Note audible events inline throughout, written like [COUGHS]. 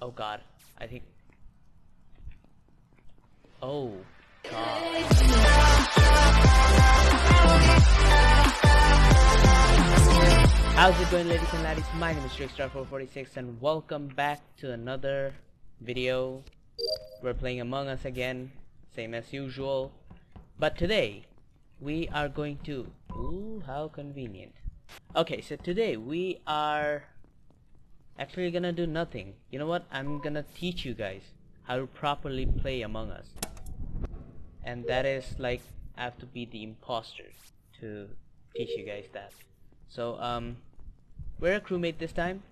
Oh god, I think. Oh god. How's it going ladies and laddies? My name is Drakestar446 and welcome back to another video. We're playing Among Us again, same as usual. But today, we are going to... Ooh, how convenient. Okay, so today we are actually gonna do nothing. You know what? I'm gonna teach you guys how to properly play Among Us. And that is like, I have to be the imposter to teach you guys that. So, um, we're a crewmate this time.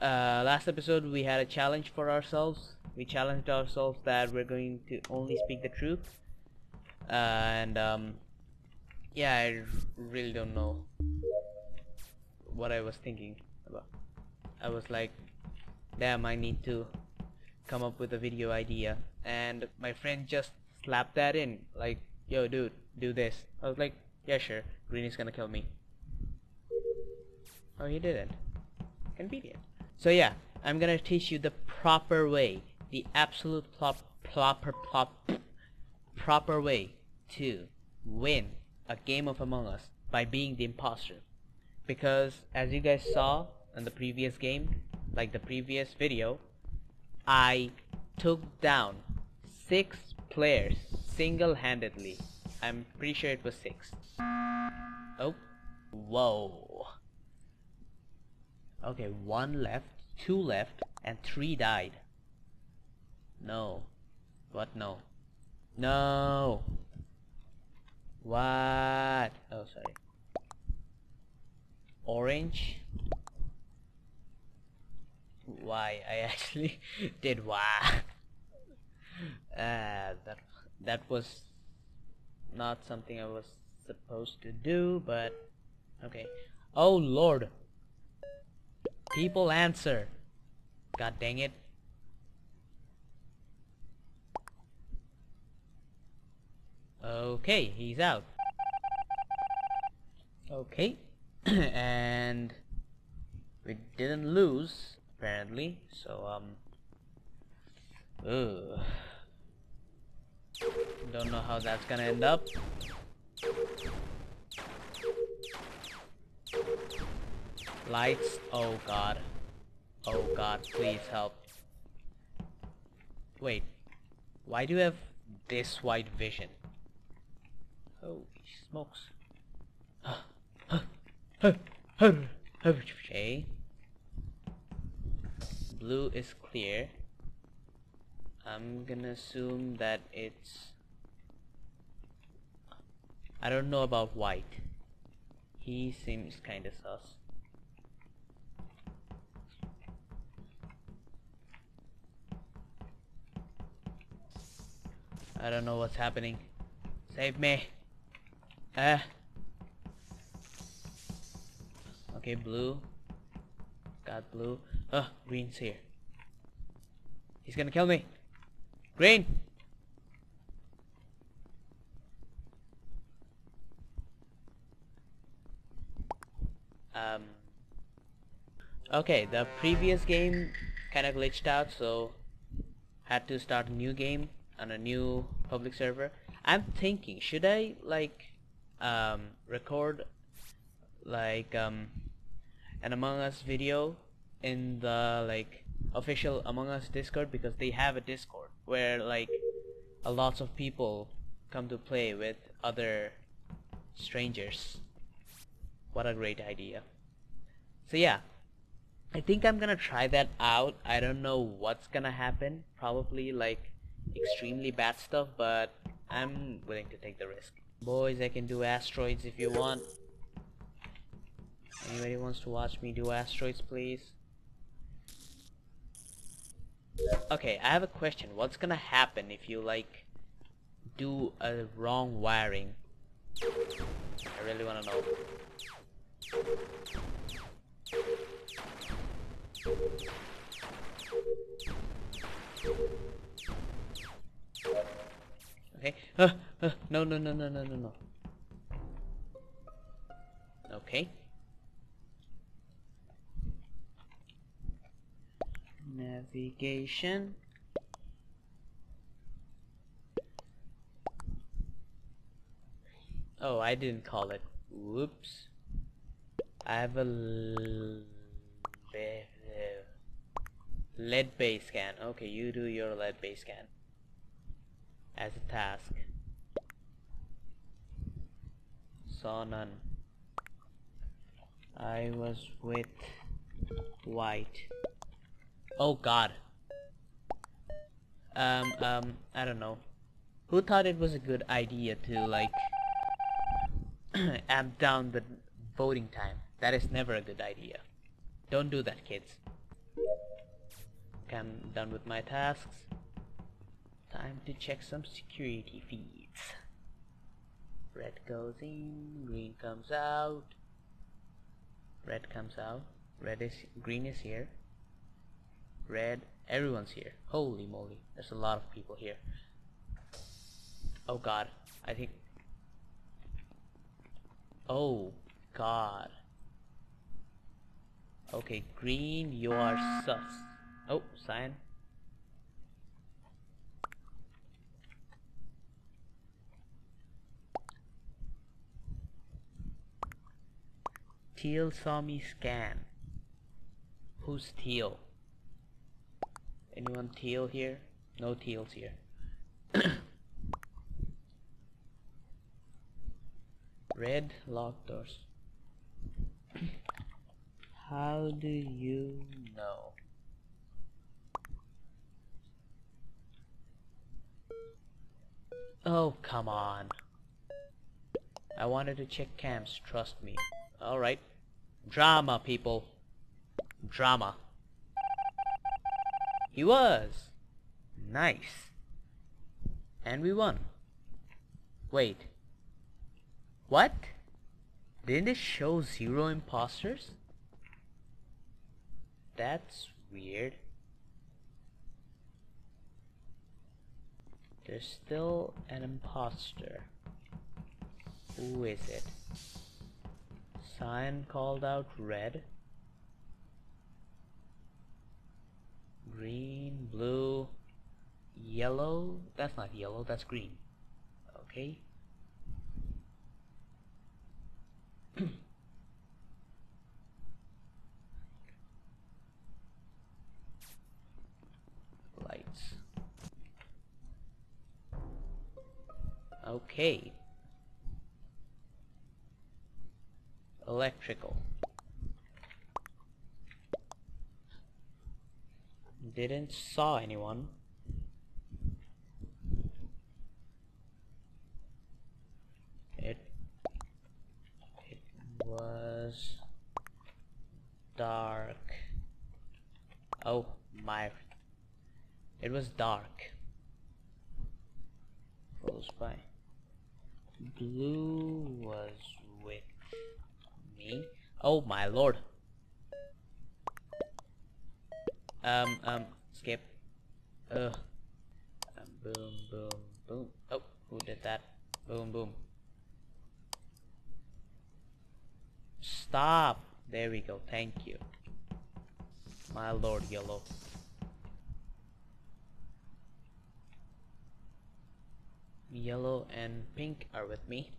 Uh, last episode we had a challenge for ourselves. We challenged ourselves that we're going to only speak the truth. Uh, and, um, yeah, I really don't know what I was thinking about. I was like, damn, I need to come up with a video idea. And my friend just slapped that in, like, yo, dude, do this. I was like, yeah, sure. Green is gonna kill me. Oh, he didn't. Convenient. So yeah, I'm gonna teach you the proper way, the absolute plop, proper, plop, proper way to win a game of Among Us by being the imposter. Because as you guys saw in the previous game, like the previous video, I took down six players single-handedly. I'm pretty sure it was six. Oh, whoa. Okay, one left, two left, and three died. No. What no? No! What? Oh, sorry. Orange? Why? I [LAUGHS] actually did why? Uh, that that was not something I was supposed to do, but okay. Oh lord. People answer. God dang it. Okay, he's out. Okay. [CLEARS THROAT] and we didn't lose apparently, so um ugh. Don't know how that's gonna end up. Lights. Oh god. Oh god, please help. Wait. Why do you have this white vision? Holy smokes. [GASPS] okay. Blue is clear. I'm gonna assume that it's... I don't know about white. He seems kinda sus. I don't know what's happening. Save me. Ah. Okay, blue. Got blue. Oh, green's here. He's gonna kill me. Green! Um. Okay, the previous game kinda glitched out, so had to start a new game on a new public server. I'm thinking, should I like um, record like um, an Among Us video in the like official Among Us Discord because they have a Discord where like a lots of people come to play with other strangers. What a great idea. So yeah, I think I'm gonna try that out. I don't know what's gonna happen. Probably like extremely bad stuff, but I'm willing to take the risk. Boys, I can do asteroids if you want. Anybody wants to watch me do asteroids, please? Okay, I have a question. What's gonna happen if you, like, do a wrong wiring? I really wanna know. Okay. Uh, uh, no, no, no, no, no, no, no. Okay. Navigation. Oh, I didn't call it. Whoops. I have a med bay scan. Okay, you do your med bay scan as a task. Saw none. I was with white. Oh god. Um, um, I don't know. Who thought it was a good idea to like [CLEARS THROAT] amp down the voting time? That is never a good idea. Don't do that, kids. Okay, I'm done with my tasks. Time to check some security feeds. Red goes in, green comes out. Red comes out. Red is green is here. Red, everyone's here. Holy moly, there's a lot of people here. Oh god, I think. Oh god. Okay, green, you are sus. Oh, cyan. Teal saw me scan. Who's Teal? Anyone Teal here? No Teals here. [COUGHS] Red locked doors. [COUGHS] How do you know? Oh, come on. I wanted to check camps, trust me. Alright. Drama, people. Drama. He was. Nice. And we won. Wait. What? Didn't it show zero imposters? That's weird. There's still an imposter. Who is it? Cyan called out red. Green, blue, yellow. That's not yellow, that's green. Okay. [CLEARS THROAT] Lights. Okay. Electrical. Didn't saw anyone. It it was dark. Oh my it was dark. Close by. Blue was with me. Oh my lord. Um, um, skip. Ugh. Um, boom, boom, boom. Oh, who did that? Boom, boom. Stop. There we go. Thank you. My lord, yellow. Yellow and pink are with me.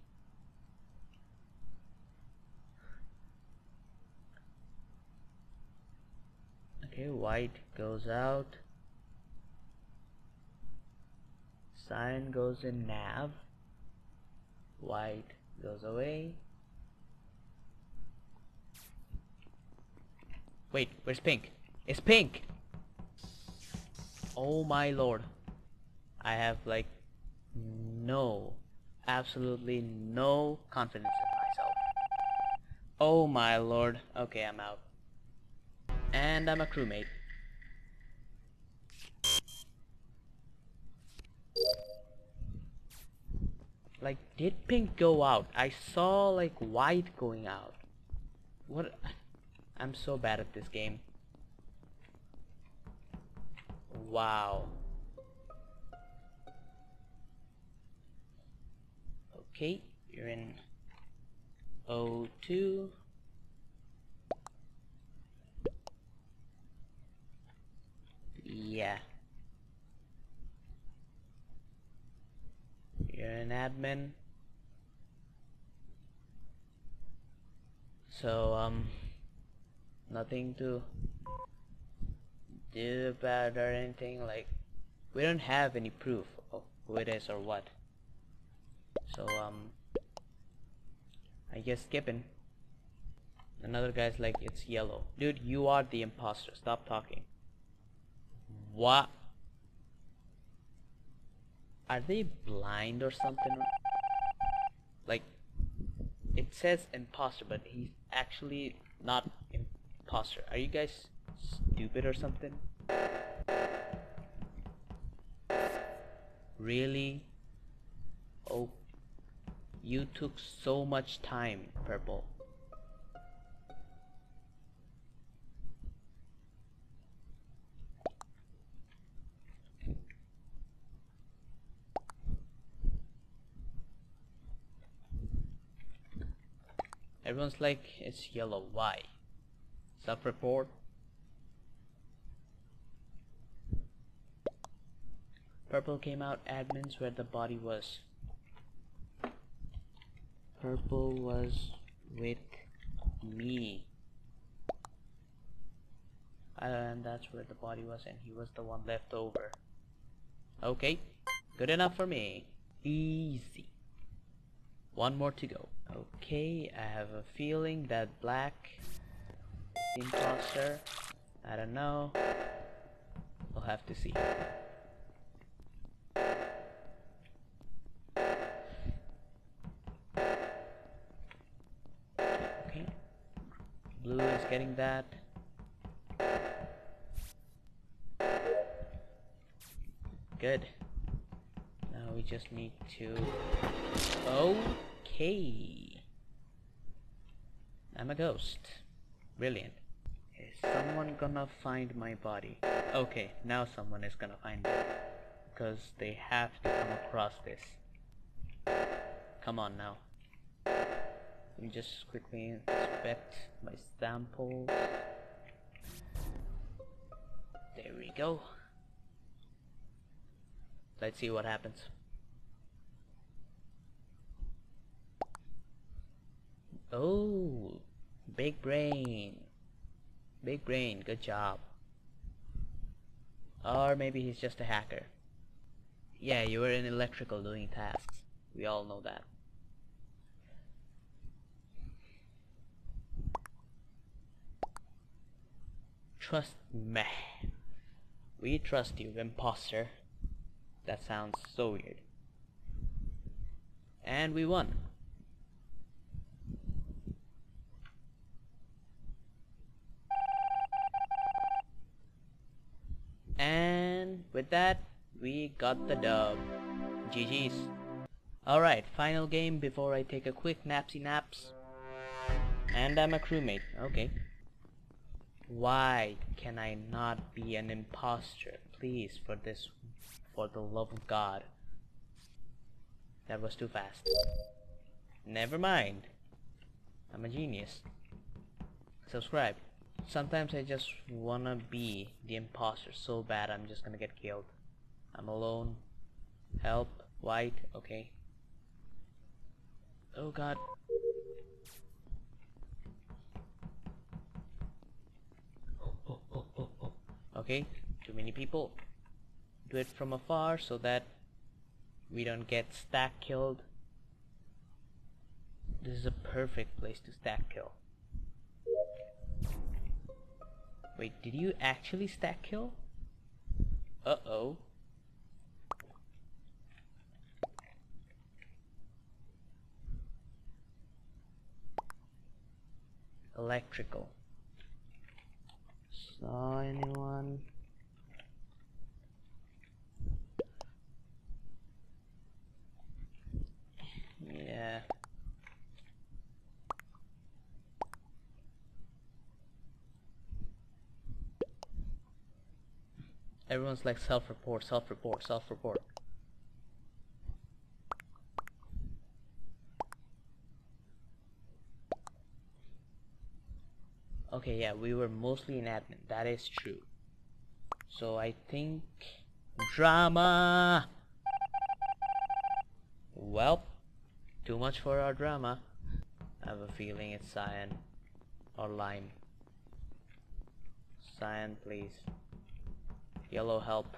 Okay, white goes out. Cyan goes in nav. White goes away. Wait, where's pink? It's pink! Oh my lord. I have like no, absolutely no confidence in myself. Oh my lord. Okay, I'm out. And I'm a crewmate. Like, did pink go out? I saw like white going out. What? I'm so bad at this game. Wow. Okay, you're in O2. Admin. So, um, nothing to do about or anything. Like, we don't have any proof of who it is or what. So, um, I guess skipping. Another guy's like, it's yellow. Dude, you are the imposter. Stop talking. What? Are they blind or something? Like, it says imposter, but he's actually not imposter. Are you guys stupid or something? Really? Oh, you took so much time, Purple. Everyone's like, it's yellow. Why? Self-report. Purple came out admins where the body was. Purple was with me. And that's where the body was and he was the one left over. Okay, good enough for me. Easy. One more to go. Okay, I have a feeling that black imposter. I don't know. We'll have to see. Okay. Blue is getting that. Good. Now we just need to... Okay. I'm a ghost. Brilliant. Is someone gonna find my body? Okay, now someone is gonna find it. Because they have to come across this. Come on now. Let me just quickly inspect my samples. There we go. Let's see what happens. Oh, big brain. Big brain, good job. Or maybe he's just a hacker. Yeah, you were in electrical doing tasks. We all know that. Trust me. We trust you, imposter. That sounds so weird. And we won. And with that, we got the dub. GG's. Alright, final game before I take a quick napsy naps. And I'm a crewmate, okay. Why can I not be an imposter? Please, for this, for the love of God. That was too fast. Never mind. I'm a genius. Subscribe. Sometimes I just wanna be the imposter so bad I'm just gonna get killed. I'm alone. Help. White. Okay. Oh god. Oh, oh, oh, okay, too many people. Do it from afar so that we don't get stack killed. This is a perfect place to stack kill. Wait, did you actually stack kill? Uh-oh. Electrical. Saw anyone? Yeah. Everyone's like self-report, self-report, self-report. Okay, yeah, we were mostly in admin. That is true. So I think drama. Well, too much for our drama. I have a feeling it's cyan or lime. Cyan, please. Yellow, help.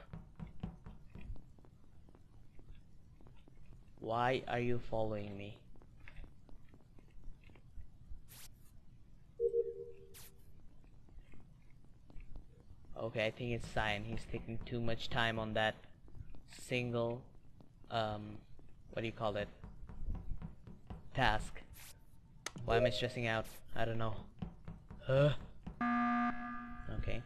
Why are you following me? Okay, I think it's cyan. He's taking too much time on that single, um, what do you call it? Task. Why am I stressing out? I don't know. Huh? Okay.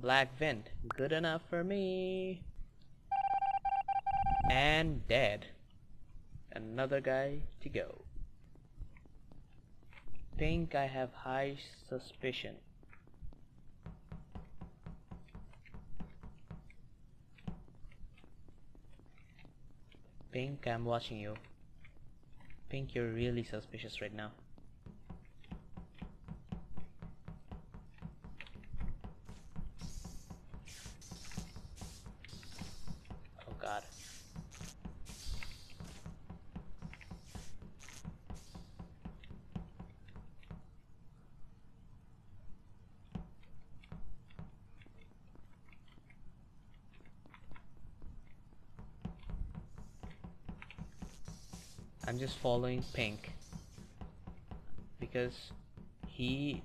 Black vent. Good enough for me. And dead. Another guy to go. Think I have high suspicion. Pink, I'm watching you. Pink, you're really suspicious right now. Oh god. I'm just following Pink because he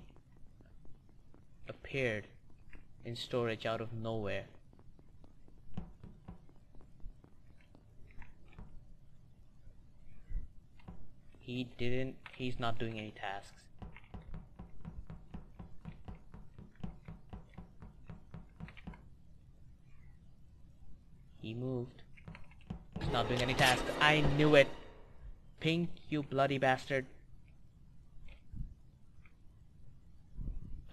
appeared in storage out of nowhere. He didn't, he's not doing any tasks. He moved. He's not doing any tasks. I knew it. Pink, you bloody bastard.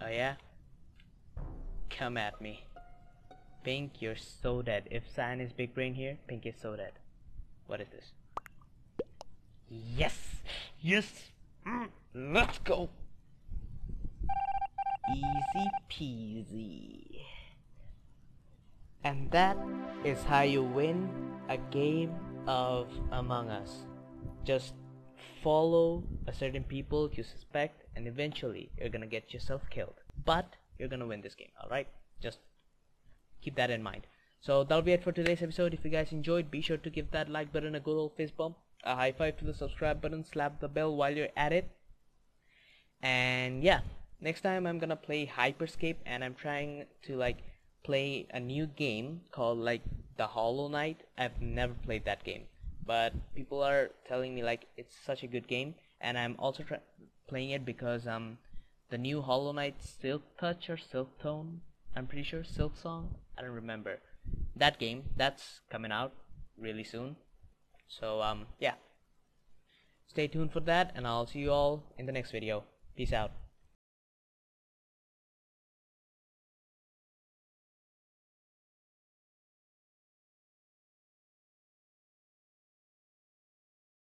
Oh yeah? Come at me. Pink, you're so dead. If Cyan is big brain here, Pink is so dead. What is this? Yes! Yes! Mm, let's go! Easy peasy. And that is how you win a game of Among Us just follow a certain people you suspect and eventually you're gonna get yourself killed. But you're gonna win this game alright? Just keep that in mind. So that'll be it for today's episode. If you guys enjoyed be sure to give that like button a good old fist bump a high five to the subscribe button slap the bell while you're at it. And yeah next time I'm gonna play Hyperscape and I'm trying to like play a new game called like the Hollow Knight. I've never played that game but people are telling me like it's such a good game and I'm also playing it because um the new Hollow Knight Silk Touch or Silk Tone I'm pretty sure Silk Song I don't remember. That game that's coming out really soon. So um yeah. Stay tuned for that and I'll see you all in the next video. Peace out